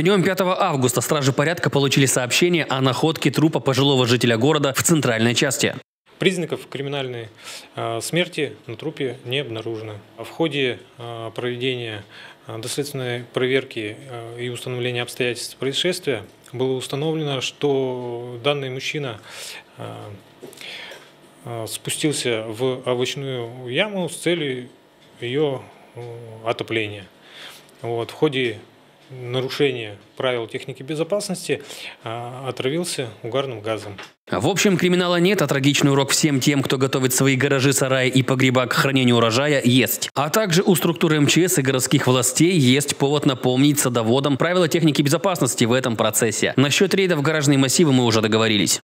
Днем 5 августа стражи порядка получили сообщение о находке трупа пожилого жителя города в центральной части. Признаков криминальной э, смерти на трупе не обнаружено. В ходе э, проведения э, доследственной проверки и установления обстоятельств происшествия было установлено, что данный мужчина спустился в овощную яму с целью ее отопления. Вот, в ходе нарушения правил техники безопасности а, отравился угарным газом. В общем, криминала нет, а трагичный урок всем тем, кто готовит свои гаражи, сараи и погреба к хранению урожая, есть. А также у структуры МЧС и городских властей есть повод напомнить садоводам правила техники безопасности в этом процессе. Насчет рейдов в гаражные массивы мы уже договорились.